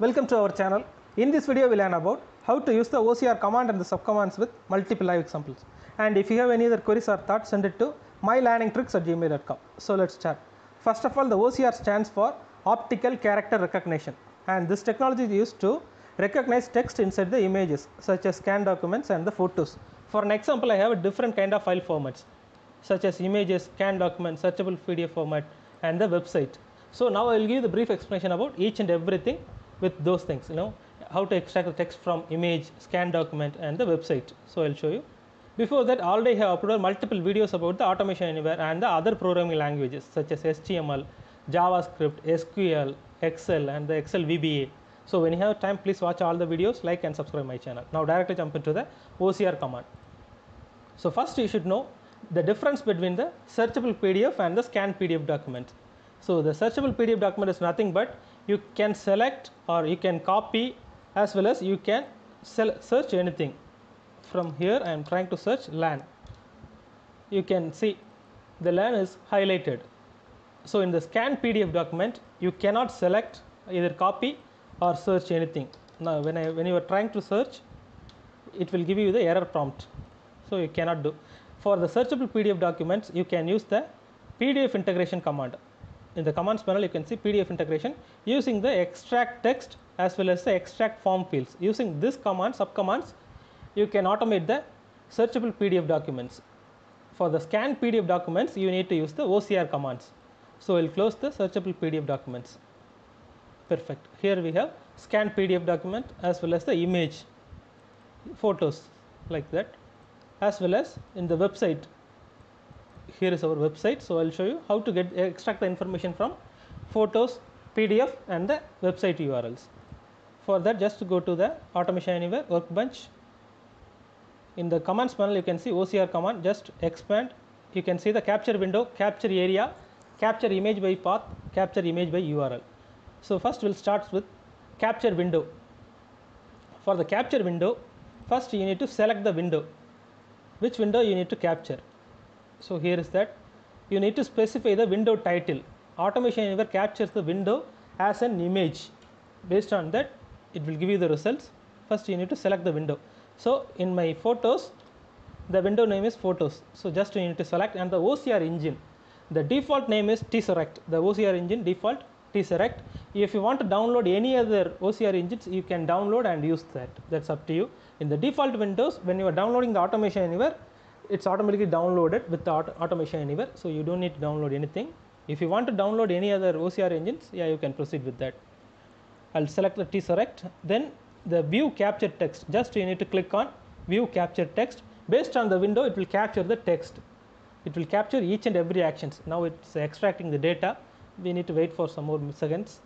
Welcome to our channel. In this video, we learn about how to use the OCR command and the subcommands with multiple live examples. And if you have any other queries or thoughts, send it to mylearningtricks at gmail.com. So let's start. First of all, the OCR stands for optical character recognition, and this technology is used to recognize text inside the images, such as scan documents and the photos. For an example, I have a different kind of file formats, such as images, scan document, searchable PDF format, and the website. So now I will give the brief explanation about each and everything with those things. You know how to extract the text from image, scan document, and the website. So I'll show you. Before that, already I have uploaded multiple videos about the automation anywhere and the other programming languages such as HTML, JavaScript, SQL, Excel, and the Excel VBA. So when you have time, please watch all the videos, like and subscribe my channel. Now directly jump into the OCR command. So first you should know the difference between the searchable PDF and the scanned PDF document. So the searchable PDF document is nothing but you can select or you can copy as well as you can search anything. From here I am trying to search LAN. You can see the LAN is highlighted. So in the scanned PDF document you cannot select either copy or search anything. Now when I when you are trying to search it will give you the error prompt so you cannot do for the searchable pdf documents you can use the pdf integration command in the commands panel you can see pdf integration using the extract text as well as the extract form fields. Using this command subcommands you can automate the searchable pdf documents. For the scan pdf documents you need to use the ocr commands. So we'll close the searchable pdf documents. Perfect. Here we have scan pdf document as well as the image photos like that as well as in the website here is our website so i'll show you how to get extract the information from photos pdf and the website urls for that just go to the automation anywhere workbench. In the commands panel you can see ocr command just expand. You can see the capture window capture area capture image by path capture image by url so first we'll start with capture window. For the capture window first you need to select the window. Which window you need to capture so here is that. You need to specify the window title. Automation anywhere captures the window as an image. Based on that it will give you the results. First you need to select the window. So in my photos the window name is photos. So just you need to select and the ocr engine. The default name is tesseract the ocr engine default tesseract if you want to download any other ocr engines you can download and use that. That's up to you. In the default windows when you are downloading the automation anywhere it's automatically downloaded with the auto automation anywhere so you don't need to download anything. If you want to download any other ocr engines yeah you can proceed with that. I'll select the tesseract then the view capture text just you need to click on view capture text. Based on the window it will capture the text. It will capture each and every actions. Now it's extracting the data. We need to wait for some more seconds.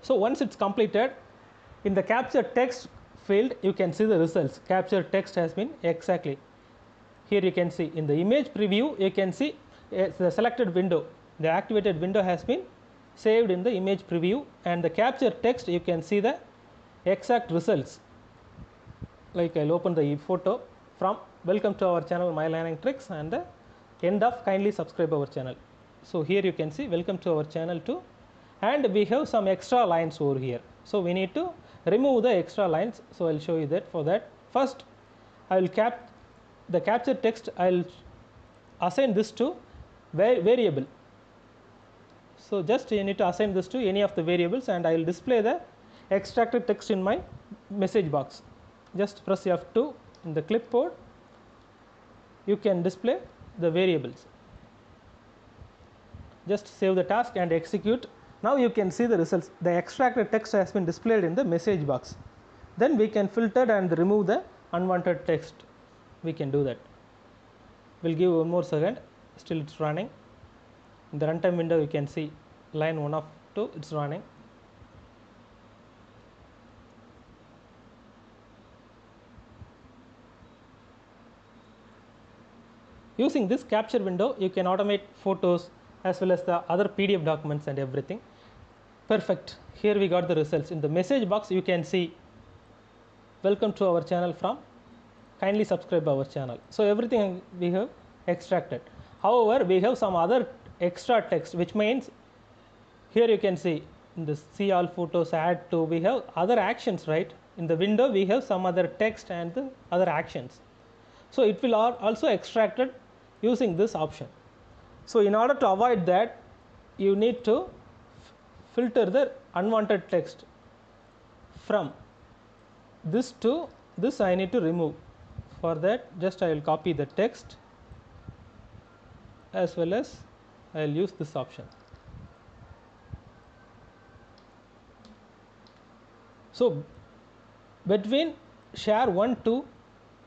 So once it's completed in the capture text field you can see the results. Capture text has been exactly. Here you can see in the image preview you can see uh, the selected window. The activated window has been saved in the image preview and the capture text you can see the exact results. Like I'll open the photo from welcome to our channel my learning tricks and the end of kindly subscribe our channel. So here you can see welcome to our channel too. And we have some extra lines over here. So we need to remove the extra lines. So i'll show you that for that. First i will cap the capture text. I'll assign this to va- variable. So just you need to assign this to any of the variables and i will display the extracted text in my message box. Just press f2 in the clipboard. You can display the variables. Just save the task and execute now you can see the results. The extracted text has been displayed in the message box. Then we can filter and remove the unwanted text. We can do that. We'll give one more second. Still it's running. In the runtime window you can see line 1 of 2 it's running. Using this capture window you can automate photos as well as the other pdf documents and everything perfect. Here we got the results. In the message box you can see welcome to our channel from kindly subscribe our channel. So everything we have extracted. However we have some other extra text which means here you can see in the see all photos add to we have other actions right? In the window we have some other text and the other actions. So it will also extracted using this option. So in order to avoid that you need to filter the unwanted text from. This to this I need to remove. For that just I will copy the text as well as I will use this option. So between share 1 to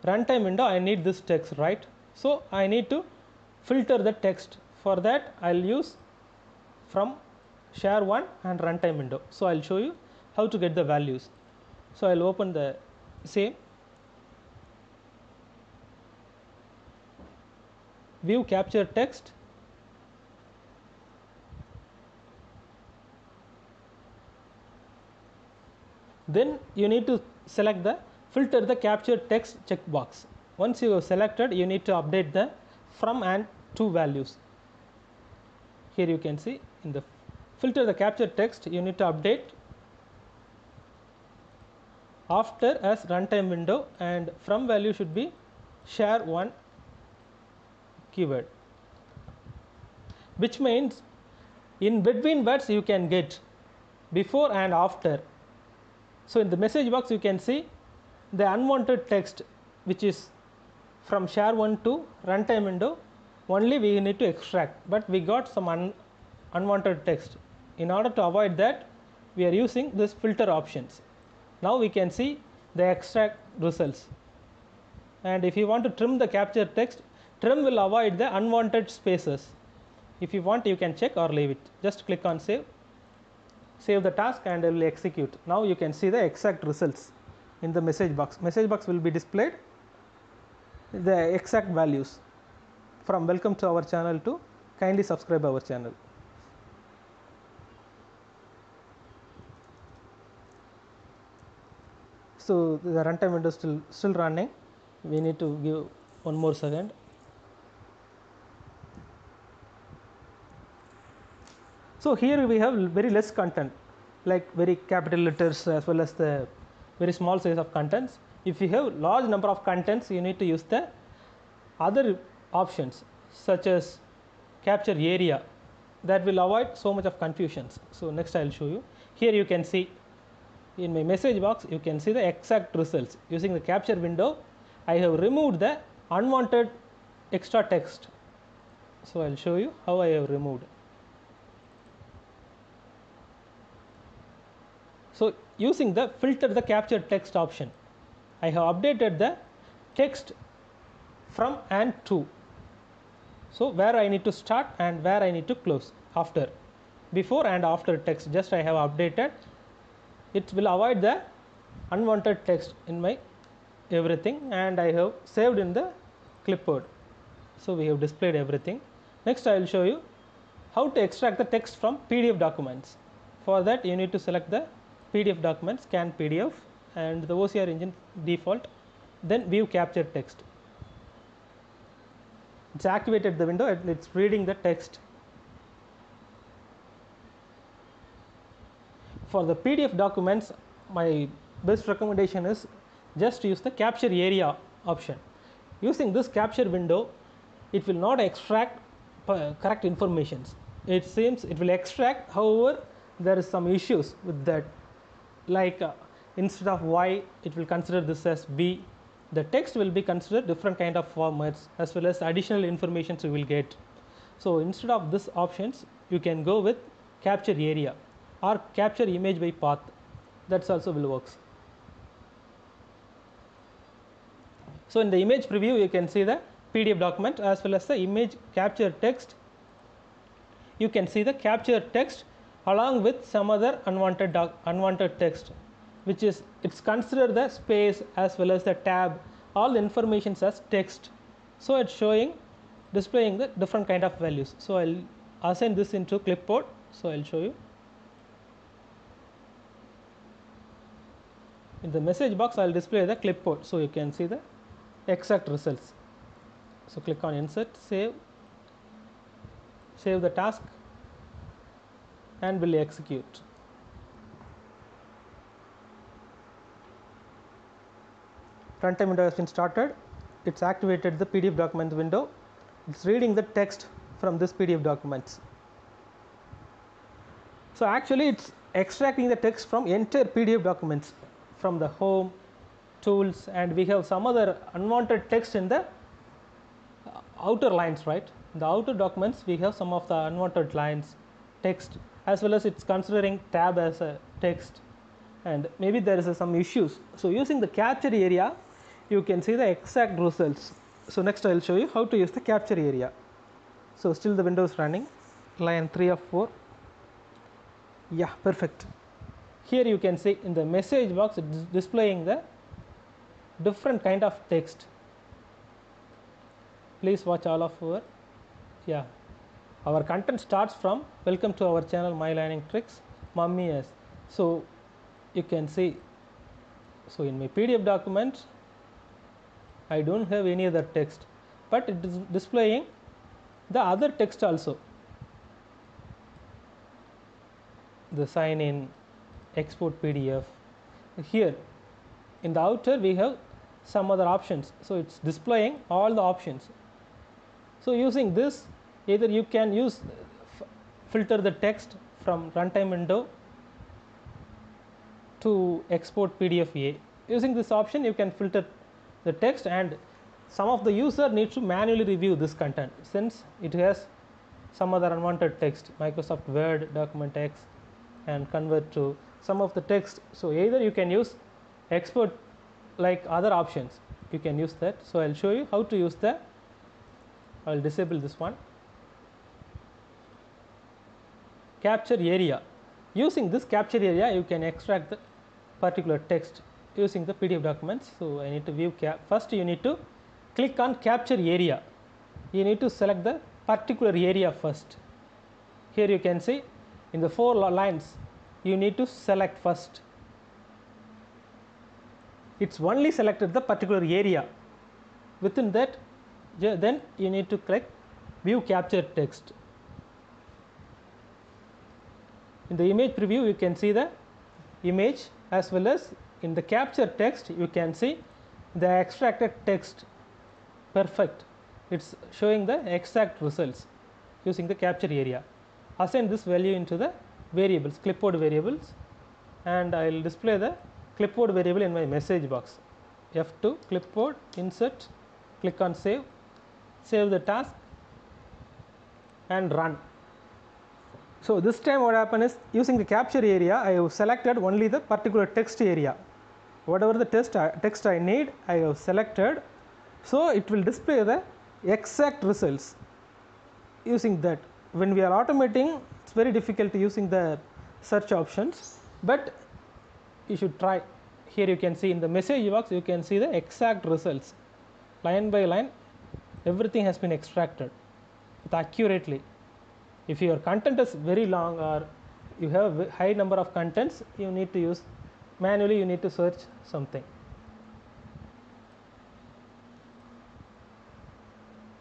runtime window I need this text right? So I need to filter the text. For that I'll use from share 1 and runtime window. So I'll show you how to get the values. So I'll open the same view capture text. Then you need to select the filter the capture text checkbox. Once you have selected you need to update the from and to values. Here you can see in the filter the captured text you need to update. After as runtime window and from value should be share 1 keyword. Which means in between words you can get before and after. So in the message box you can see the unwanted text which is from share 1 to runtime window. Only we need to extract but we got some un- unwanted text in order to avoid that we are using this filter options. Now we can see the extract results. And if you want to trim the capture text trim will avoid the unwanted spaces. If you want you can check or leave it. Just click on save. Save the task and it will execute. Now you can see the exact results in the message box. Message box will be displayed. The exact values from welcome to our channel to kindly subscribe our channel so the runtime window still still running. We need to give one more second. So here we have very less content like very capital letters as well as the very small size of contents. If you have large number of contents you need to use the other options such as capture area. That will avoid so much of confusions. So next i will show you. Here you can see in my message box you can see the exact results. Using the capture window i have removed the unwanted extra text. So i'll show you how i have removed. So using the filter the capture text option i have updated the text from and to. So where i need to start and where i need to close. After before and after text just i have updated it will avoid the unwanted text in my everything and I have saved in the clipboard. So we have displayed everything. Next I will show you how to extract the text from PDF documents. For that you need to select the PDF document, scan PDF and the OCR engine default, then view capture text. It's activated the window it's reading the text. For the PDF documents, my best recommendation is just use the capture area option. Using this capture window, it will not extract uh, correct informations. It seems it will extract, however, there is some issues with that. Like uh, instead of Y, it will consider this as B. The text will be considered different kind of formats as well as additional information you will get. So instead of this options, you can go with capture area or capture image by path. That's also will works. So in the image preview you can see the pdf document as well as the image capture text. You can see the capture text along with some other unwanted doc, unwanted text which is it's consider the space as well as the tab. All the informations as text. So it's showing displaying the different kind of values. So i'll assign this into clipboard. So i'll show you in the message box I will display the clipboard. So, you can see the exact results. So, click on insert save save the task and will execute. Runtime window has been started, it's activated the PDF document window, it's reading the text from this PDF documents. So, actually, it's extracting the text from entire PDF documents from the home tools and we have some other unwanted text in the uh, outer lines right? The outer documents we have some of the unwanted lines text as well as it's considering tab as a text. And maybe there is uh, some issues. So using the capture area you can see the exact results. So next i'll show you how to use the capture area. So still the window is running. Line 3 of 4 yeah perfect here you can see in the message box displaying the different kind of text. Please watch all of our yeah. Our content starts from welcome to our channel my learning tricks mummy s so you can see so in my pdf document i don't have any other text but it is displaying the other text also. The sign in export pdf here in the outer we have some other options. So it's displaying all the options. So using this either you can use filter the text from runtime window to export pdf a. Using this option you can filter the text and some of the user needs to manually review this content. Since it has some other unwanted text microsoft word document x and convert to some of the text. So either you can use export like other options. You can use that. So i'll show you how to use that. I'll disable this one. Capture area. Using this capture area you can extract the particular text using the pdf documents. So i need to view cap first you need to click on capture area. You need to select the particular area first. Here you can see in the four lines you need to select first. It's only selected the particular area. Within that then you need to click view capture text. In the image preview you can see the image as well as in the capture text you can see the extracted text. Perfect. It's showing the exact results using the capture area assign this value into the variables clipboard variables and I will display the clipboard variable in my message box. F2 clipboard insert click on save save the task and run. So this time what happened is using the capture area I have selected only the particular text area. Whatever the text I, uh, text I need I have selected. So it will display the exact results using that when we are automating it's very difficult using the search options. But you should try. Here you can see in the message box you can see the exact results. Line by line everything has been extracted accurately. If your content is very long or you have a high number of contents you need to use manually you need to search something.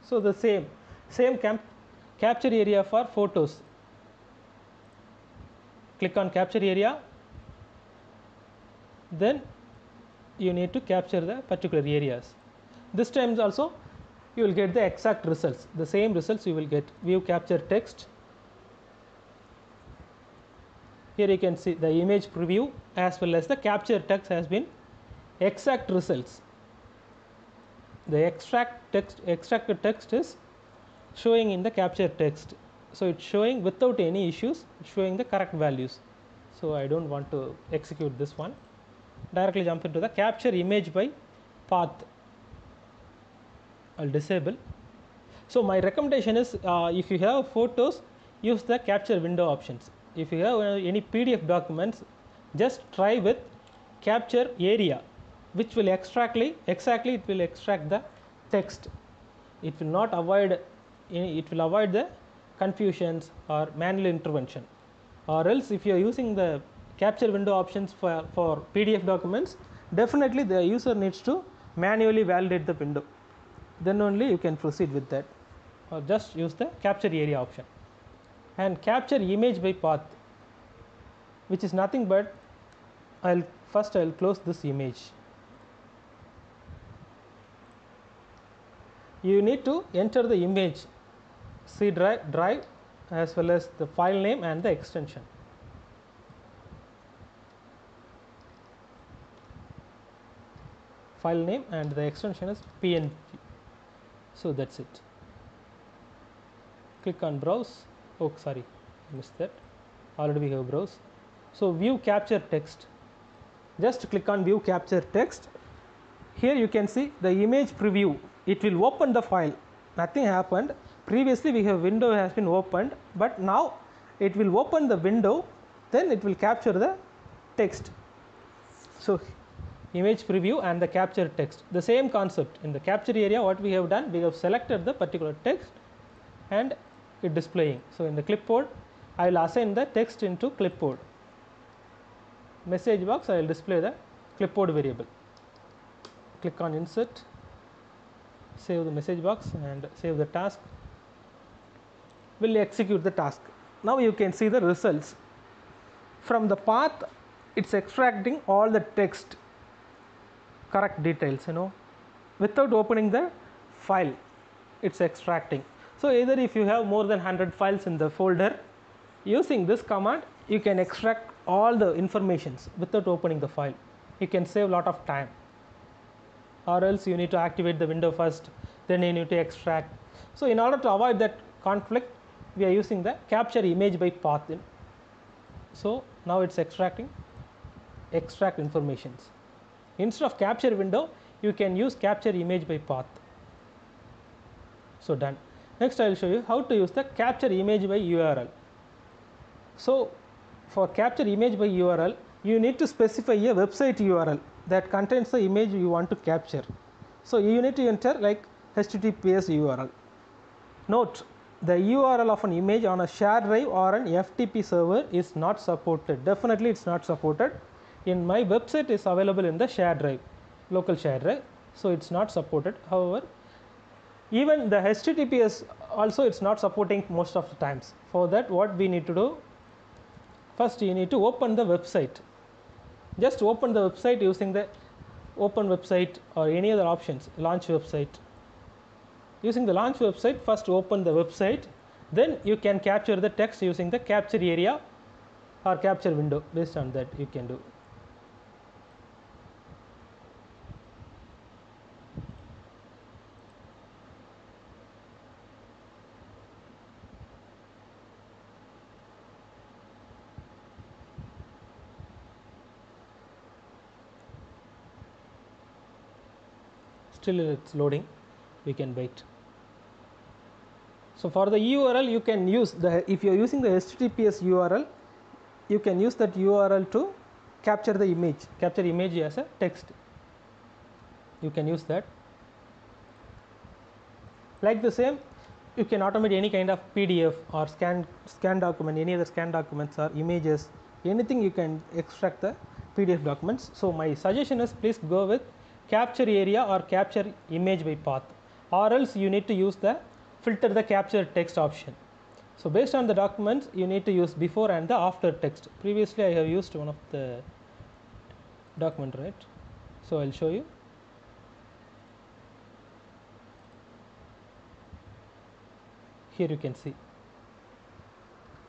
So the same same camp, capture area for photos. Click on capture area. Then you need to capture the particular areas. This time also you will get the exact results. The same results you will get. View capture text. Here you can see the image preview as well as the capture text has been exact results. The extract text extracted text is showing in the capture text. So it's showing without any issues showing the correct values. So i don't want to execute this one. Directly jump into the capture image by path. I'll disable. So my recommendation is uh, if you have photos use the capture window options. If you have uh, any pdf documents just try with capture area which will exactly exactly it will extract the text. It will not avoid it will avoid the confusions or manual intervention. Or else if you are using the capture window options for, for pdf documents definitely the user needs to manually validate the window. Then only you can proceed with that. Or just use the capture area option. And capture image by path which is nothing but I'll first I'll close this image. You need to enter the image C drive, drive as well as the file name and the extension. File name and the extension is PNG. So that's it. Click on browse. Oh, sorry, missed that. Already we have browse. So view capture text. Just click on view capture text. Here you can see the image preview. It will open the file. Nothing happened. Previously we have window has been opened, but now it will open the window. Then it will capture the text. So image preview and the capture text. The same concept. In the capture area what we have done we have selected the particular text and it displaying. So in the clipboard i will assign the text into clipboard. Message box i will display the clipboard variable. Click on insert save the message box and save the task will execute the task. Now you can see the results. From the path it's extracting all the text correct details you know. Without opening the file it's extracting. So either if you have more than 100 files in the folder using this command you can extract all the informations without opening the file. You can save a lot of time. Or else you need to activate the window first then you need to extract. So in order to avoid that conflict we are using the capture image by path in. so now it's extracting extract informations. Instead of capture window you can use capture image by path. So done. Next i will show you how to use the capture image by url so for capture image by url you need to specify a website url that contains the image you want to capture. So you need to enter like https url note the url of an image on a shared drive or an ftp server is not supported. Definitely it's not supported. In my website is available in the shared drive local shared drive. So it's not supported. However even the https also it's not supporting most of the times. For that what we need to do first you need to open the website. Just open the website using the open website or any other options. Launch website using the launch website first open the website then you can capture the text using the capture area or capture window. Based on that you can do. Still it's loading. We can wait so for the url you can use the if you are using the https url you can use that url to capture the image capture image as a text. You can use that. Like the same you can automate any kind of pdf or scan scan document any other scan documents or images anything you can extract the pdf documents. So my suggestion is please go with capture area or capture image by path or else you need to use the filter the capture text option. So based on the documents you need to use before and the after text. Previously i have used one of the document right? So i'll show you. Here you can see.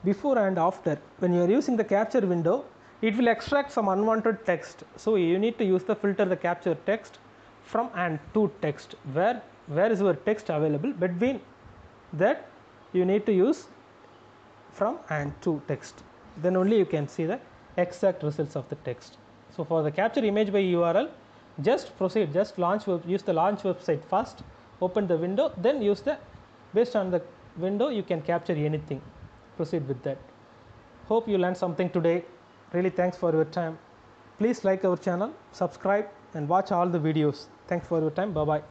Before and after when you are using the capture window it will extract some unwanted text. So you need to use the filter the capture text from and to text where where is your text available between that you need to use from and to text. Then only you can see the exact results of the text. So for the capture image by url just proceed just launch use the launch website first open the window then use the based on the window you can capture anything. Proceed with that. Hope you learned something today. Really thanks for your time. Please like our channel subscribe and watch all the videos. Thanks for your time. Bye bye